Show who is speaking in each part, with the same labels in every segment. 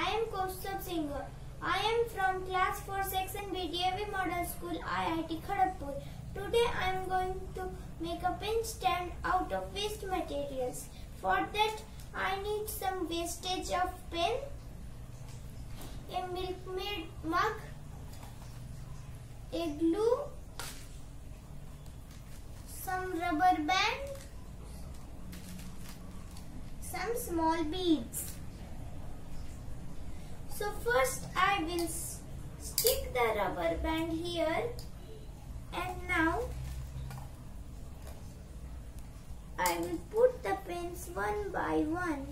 Speaker 1: I am Koustav Singh. I am from class 4 section B DAV Model School IIT Kharagpur. Today I am going to make a pen stand out of waste materials. For that I need some wastage of pen, a Milkmaid mug, a glue, some rubber band, some small beads. So first I will stick the rubber band here and now I will put the pins one by one.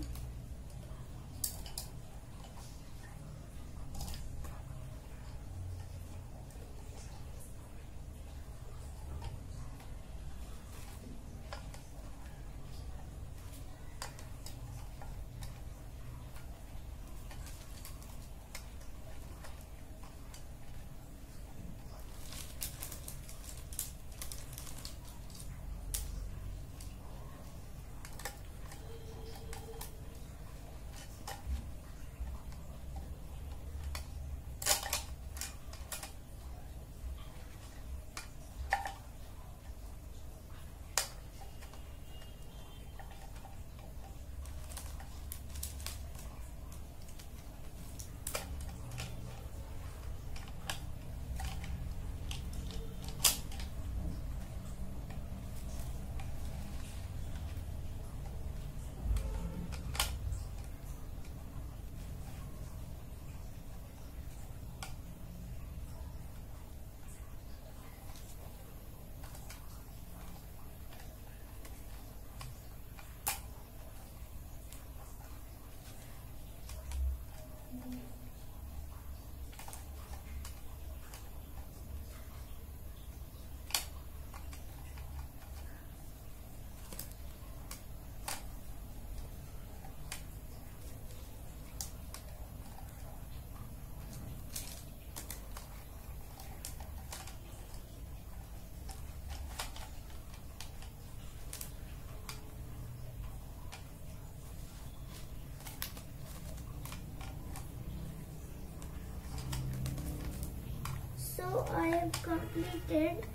Speaker 1: So I have completed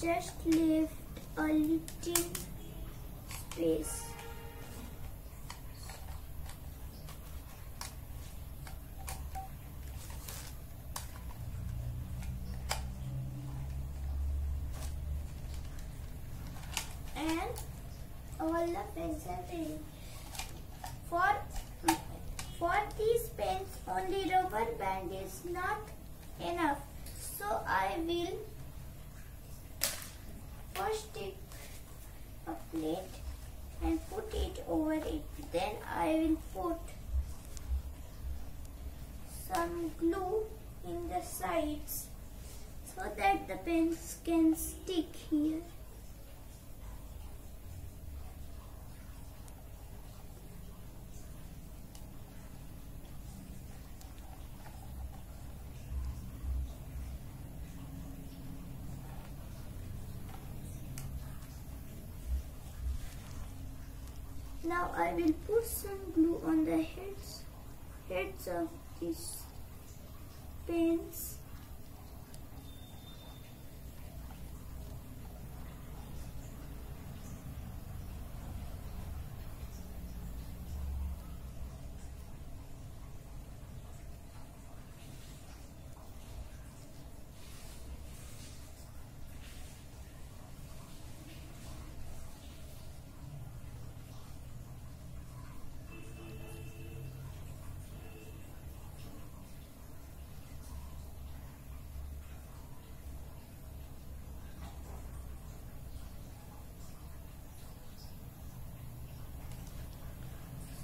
Speaker 1: just left a little space. And all the ready. For for these pens, only rubber band is not enough. So I will first take a plate and put it over it. Then I will put some glue in the sides so that the pens can stick here. Now I will put some glue on the heads heads of these pins.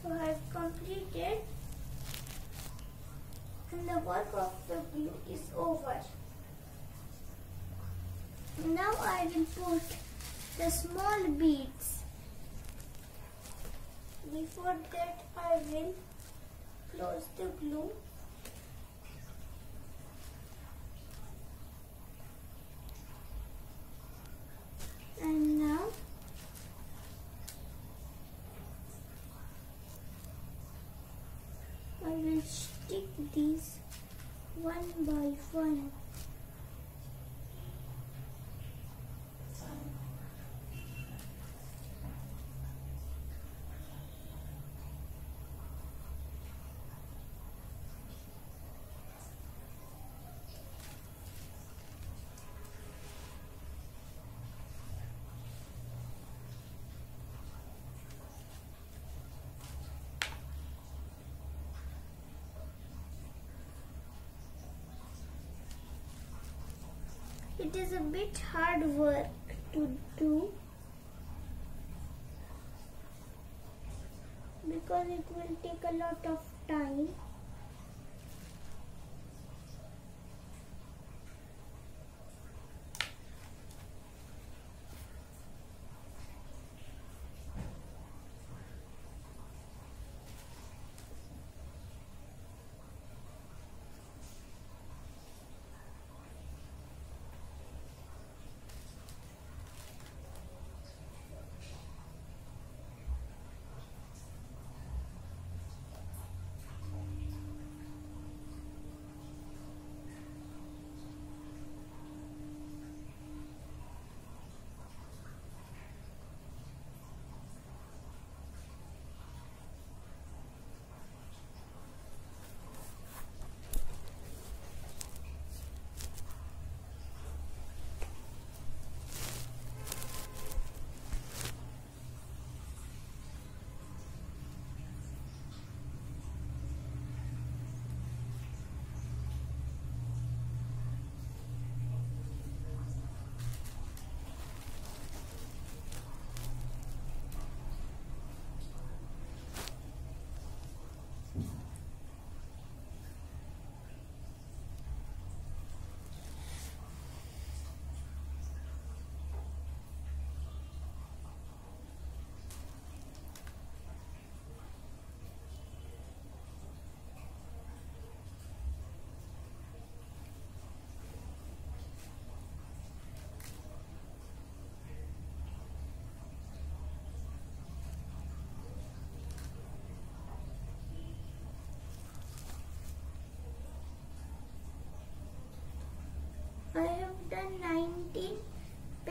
Speaker 1: So I and the work of the glue is over. Now I will put the small beads. Before that I will close the glue. will stick these one by one. It is a bit hard work to do because it will take a lot of time.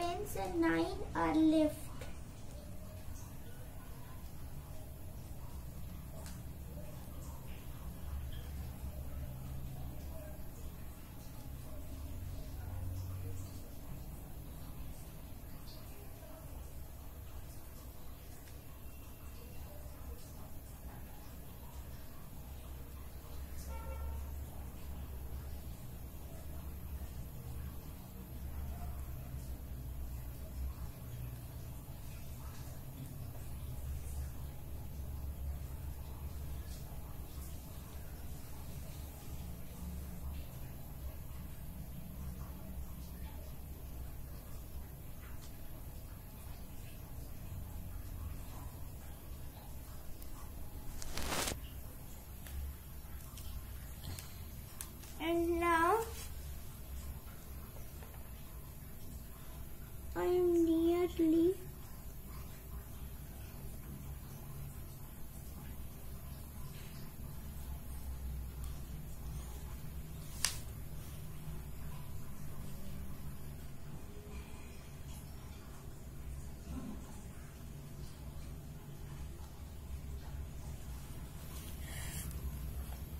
Speaker 1: Pens and 9 are left. And now I am nearly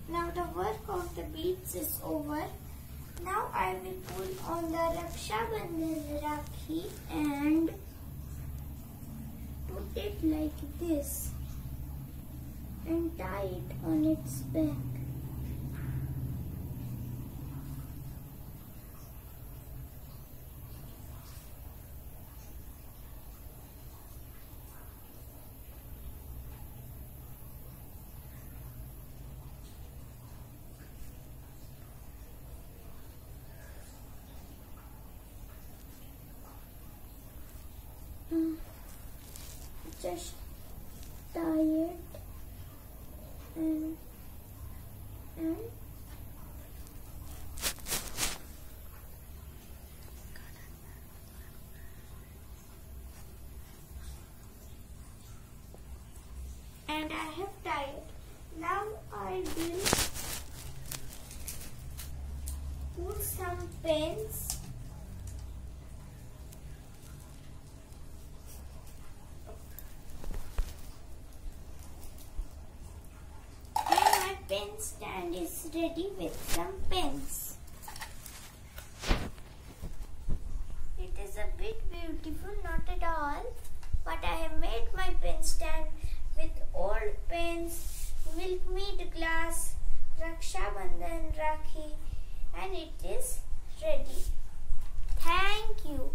Speaker 1: Now the work of the beads is over. Now I will pull on the Raksha Bandhan Rakhi and put it like this and tie it on its back. Just it and and and I have tied. Now I will put some pens stand is ready with some pens. It is a bit beautiful, not at all, but I have made my pen stand with old pens, milkmaid glass, Raksha Bandhan Rakhi and it is ready. Thank you.